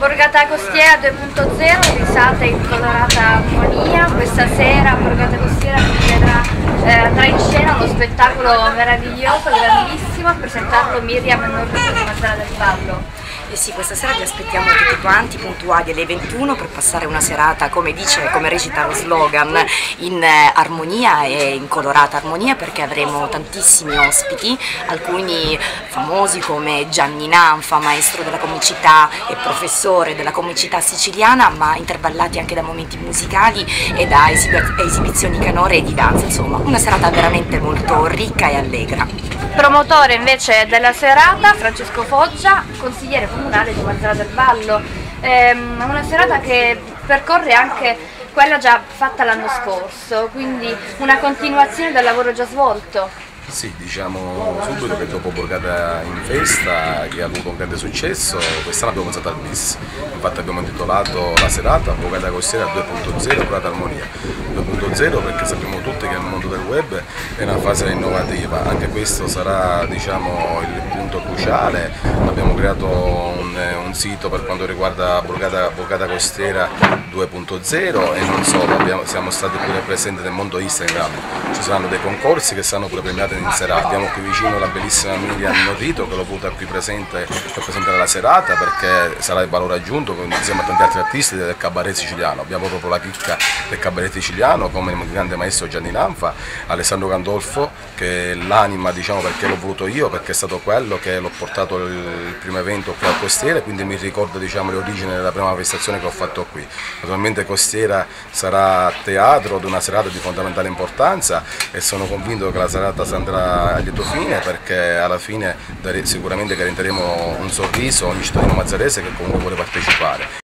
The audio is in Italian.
Borgata Costiera 2.0, risate in colorata armonia, questa sera Borgata Costiera vedrà, eh, andrà in scena uno spettacolo meraviglioso, grandissimo, a presentarlo Miriam Norberto di Mazzara del Ballo. Eh sì, questa sera vi aspettiamo tutti quanti puntuali alle 21 per passare una serata, come dice, come recita lo slogan, in eh, armonia e in colorata armonia perché avremo tantissimi ospiti, alcuni famosi come Gianni Nanfa, maestro della comicità e professore della comicità siciliana, ma intervallati anche da momenti musicali e da esibizioni canore e di danza, insomma, una serata veramente molto ricca e allegra. Promotore invece della serata Francesco Foggia, consigliere comunale di Mazzara del Vallo. Ehm, una serata che percorre anche quella già fatta l'anno scorso, quindi una continuazione del lavoro già svolto. Sì, diciamo subito che dopo Borgata in festa, che ha avuto un grande successo, quest'anno abbiamo pensato al bis. Infatti abbiamo intitolato la serata Borgata Costiera 2.0 Curata Armonia. 2.0 perché sappiamo tutti che il mondo del web è una fase innovativa, anche questo sarà diciamo, il punto cruciale. Abbiamo creato un, un sito per quanto riguarda Borgata, Costiera 2.0 e non solo, abbiamo, siamo stati pure presenti nel mondo Instagram. Ci saranno dei concorsi che saranno pure premiati in serata. Abbiamo qui vicino la bellissima Miriam Norrito che l'ho voluta qui presente per presentare la serata perché sarà il valore aggiunto insieme a tanti altri artisti del cabaret siciliano. Abbiamo proprio la chicca del cabaret siciliano come il grande maestro Gianni Nanfa, Alessandro Gandolfo che è l'anima diciamo perché l'ho voluto io, perché è stato quello che l'ho portato il primo evento qui al Costiere, quindi mi ricordo diciamo, le origini della prima manifestazione che ho fatto qui. Naturalmente Costiera sarà teatro di una serata di fondamentale importanza e sono convinto che la serata andrà a lieto fine perché alla fine sicuramente garantiremo un sorriso a ogni cittadino mazzarese che comunque vuole partecipare.